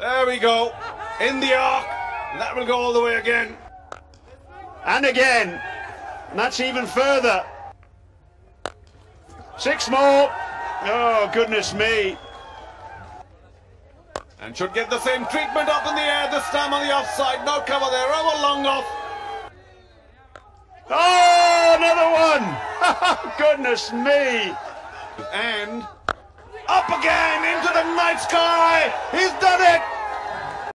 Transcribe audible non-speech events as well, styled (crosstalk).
There we go. In the arc. That will go all the way again. And again. And that's even further. Six more. Oh, goodness me. And should get the same treatment up in the air this time on the offside. No cover there. Over long off. Oh, another one. (laughs) goodness me. And up again into the night sky. He's done.